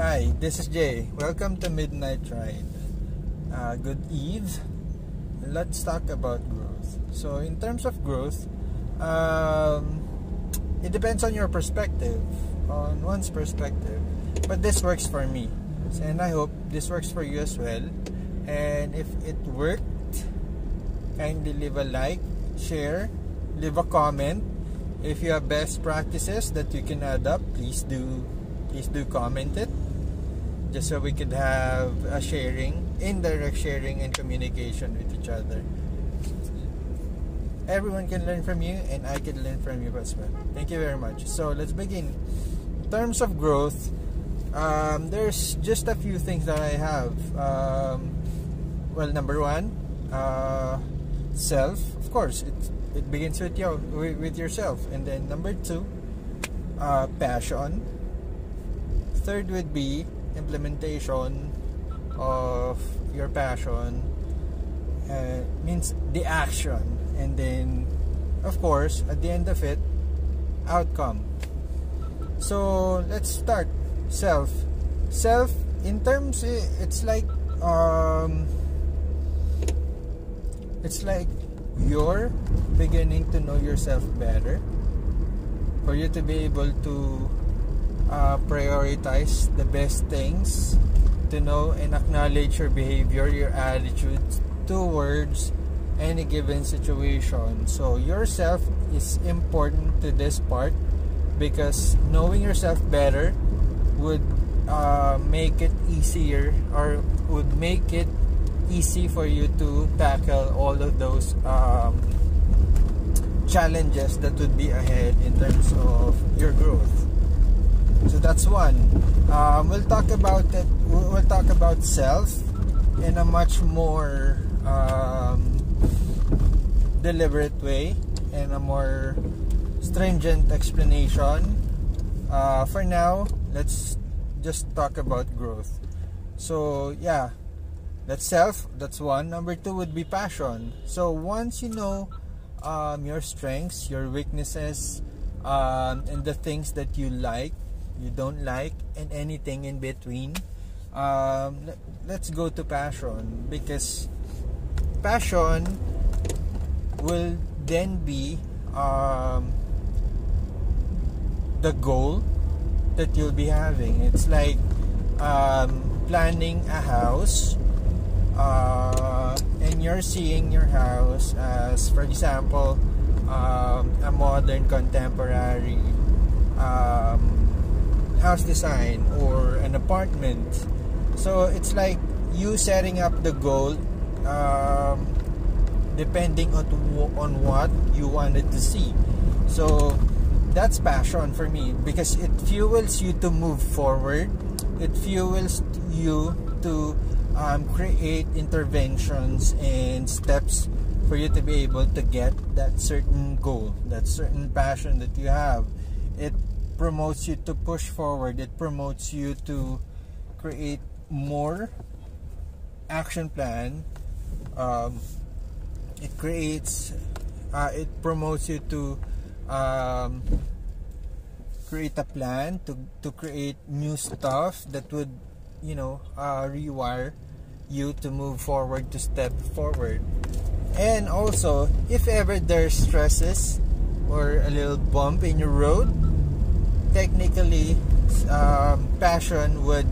Hi, this is Jay. Welcome to Midnight Ride. Uh, good eve. Let's talk about growth. So, in terms of growth, um, it depends on your perspective, on one's perspective. But this works for me, and I hope this works for you as well. And if it worked, kindly leave a like, share, leave a comment. If you have best practices that you can add up, please do please do comment it just so we could have a sharing indirect sharing and communication with each other. Everyone can learn from you and i can learn from you as well. Thank you very much. So let's begin. In terms of growth um, there's just a few things that i have. Um, well number one uh, self. Of course it, it begins with you with yourself. And then number two uh, passion. Third would be implementation of your passion uh, means the action and then of course at the end of it outcome. So let's start. Self. Self in terms eh, it's like um it's like you're beginning to know yourself better. For you to be able to uh, prioritize the best things to know and acknowledge your behavior, your attitude towards any given situation. So, yourself is important to this part because knowing yourself better would uh, make it easier or would make it easy for you to tackle all of those um, challenges that would be ahead in terms of your growth. So that's one. Um, we'll talk about it. We'll talk about self in a much more um, deliberate way and a more stringent explanation. Uh, for now, let's just talk about growth. So yeah, that's self. That's one. Number two would be passion. So once you know um, your strengths, your weaknesses, um, and the things that you like you don't like and anything in between um, let's go to passion because passion will then be um, the goal that you'll be having. It's like um, planning a house uh, and you're seeing your house as for example um, a modern contemporary um, house design or an apartment. So it's like you setting up the goal um, depending on on what you wanted to see. So that's passion for me because it fuels you to move forward. It fuels you to um, create interventions and steps for you to be able to get that certain goal, that certain passion that you have. Promotes you to push forward. It promotes you to create more action plan. Um, it creates uh, it promotes you to um, create a plan to, to create new stuff that would you know uh, rewire you to move forward to step forward. And also if ever there's stresses or a little bump in your road technically um, passion would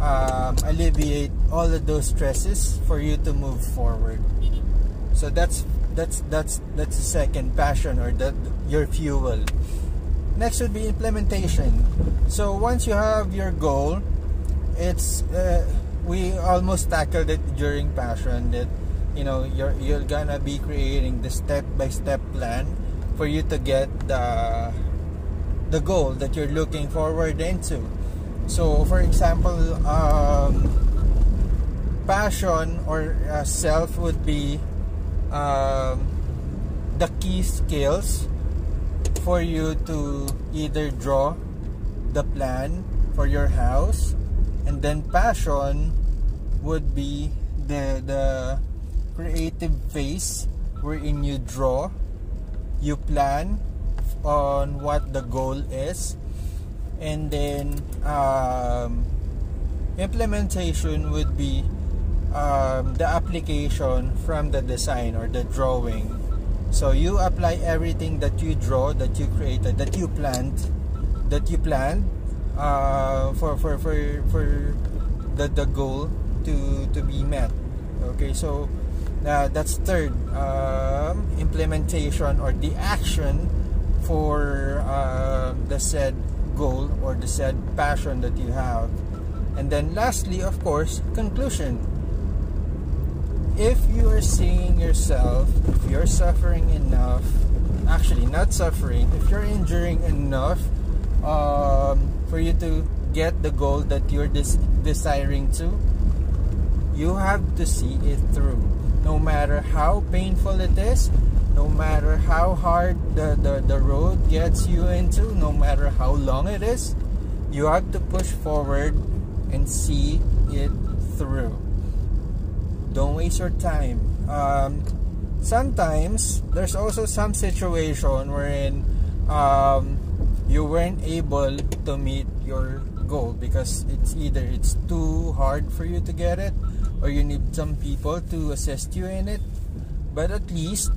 um, alleviate all of those stresses for you to move forward. So that's that's that's that's the second passion or that your fuel. Next would be implementation. So once you have your goal it's uh, we almost tackled it during passion that you know you're you're gonna be creating the step by step plan for you to get the the goal that you're looking forward into. So, for example, um, passion or uh, self would be um, the key skills for you to either draw the plan for your house, and then passion would be the the creative phase wherein you draw, you plan, on what the goal is. And then um, implementation would be um, the application from the design or the drawing. So you apply everything that you draw that you created that you planned that you planned uh, for, for, for, for the, the goal to, to be met. Okay so uh, that's third um, implementation or the action for uh, the said goal or the said passion that you have. And then lastly of course conclusion. If you are seeing yourself if you're suffering enough actually not suffering if you're enduring enough um, for you to get the goal that you're des- desiring to you have to see it through. No matter how painful it is no matter how hard the, the, the road gets you into, no matter how long it is, you have to push forward and see it through. Don't waste your time. Um, sometimes there's also some situation wherein um, you weren't able to meet your goal because it's either it's too hard for you to get it or you need some people to assist you in it but at least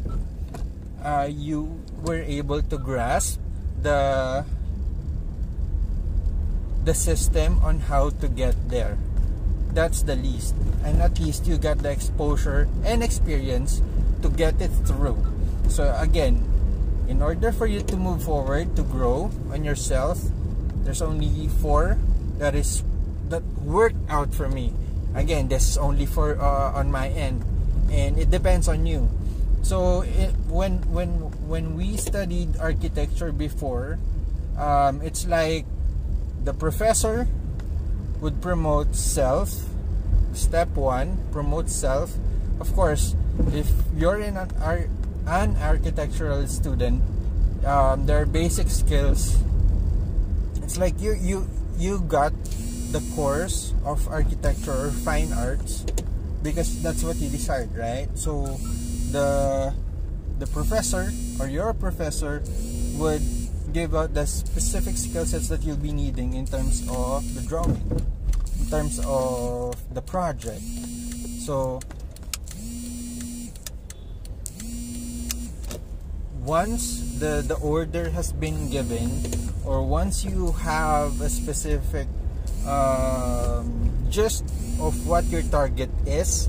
uh, you were able to grasp the the system on how to get there. That's the least. And at least you got the exposure and experience to get it through. So again in order for you to move forward to grow on yourself there's only four that is that worked out for me. Again this is only for uh, on my end. And it depends on you so it, when when when we studied architecture before um, it's like the professor would promote self step one promote self. Of course if you're in an, an architectural student um, there are basic skills. It's like you you you got the course of architecture or fine arts because that's what you decide right? So the the professor or your professor would give out the specific skill sets that you'll be needing in terms of the drawing in terms of the project. So once the the order has been given or once you have a specific um, just of what your target is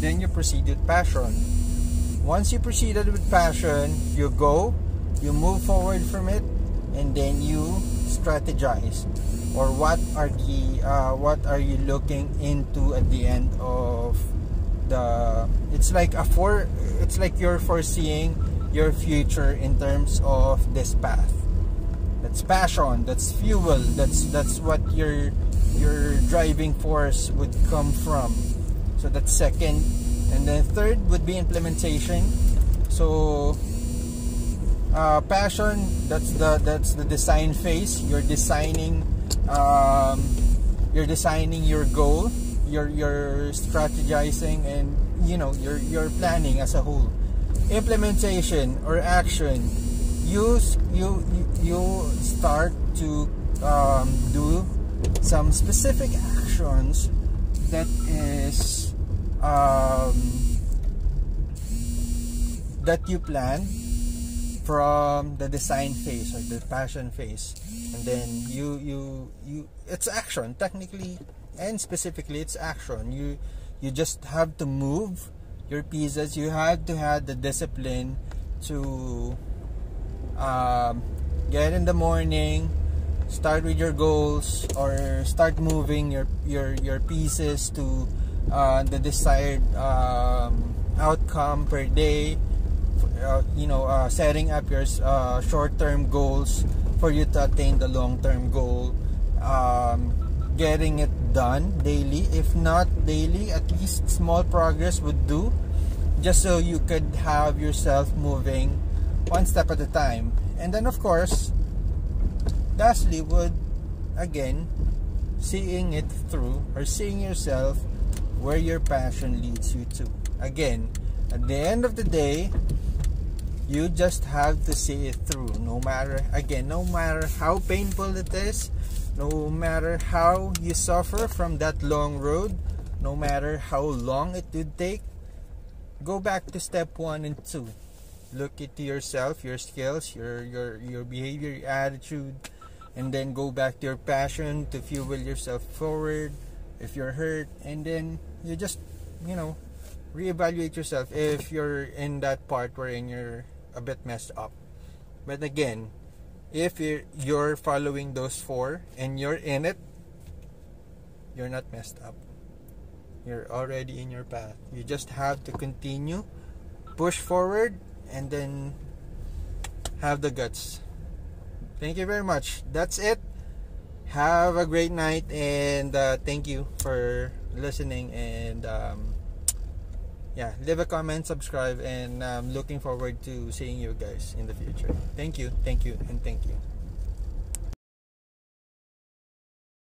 then you proceed with passion once you proceeded with passion, you go, you move forward from it, and then you strategize. Or what are the uh, what are you looking into at the end of the? It's like a for. It's like you're foreseeing your future in terms of this path. That's passion. That's fuel. That's that's what your your driving force would come from. So that second and then third would be implementation. So uh, passion that's the that's the design phase. You're designing um, you're designing your goal. You're you're strategizing and you know you're you're planning as a whole. Implementation or action you you you start to um, do some specific actions that is um, that you plan from the design phase or the passion phase. And then you you you it's action technically and specifically it's action. You you just have to move your pieces. You have to have the discipline to um, get in the morning start with your goals or start moving your your your pieces to uh, the desired um, outcome per day uh, you know uh, setting up your uh, short-term goals for you to attain the long-term goal. Um, getting it done daily. If not daily at least small progress would do just so you could have yourself moving one step at a time. And then of course lastly would again seeing it through or seeing yourself where your passion leads you to. Again, at the end of the day, you just have to see it through. No matter, again, no matter how painful it is, no matter how you suffer from that long road no matter how long it would take go back to step one and two look into yourself your skills your your your behavior your attitude and then go back to your passion to fuel yourself forward if you're hurt and then you just you know reevaluate yourself if you're in that part wherein you're a bit messed up but again if you're, you're following those four and you're in it you're not messed up you're already in your path you just have to continue push forward and then have the guts. Thank you very much. That's it. Have a great night and uh, thank you for listening and um, yeah, leave a comment, subscribe, and I'm um, looking forward to seeing you guys in the future. Thank you, thank you, and thank you.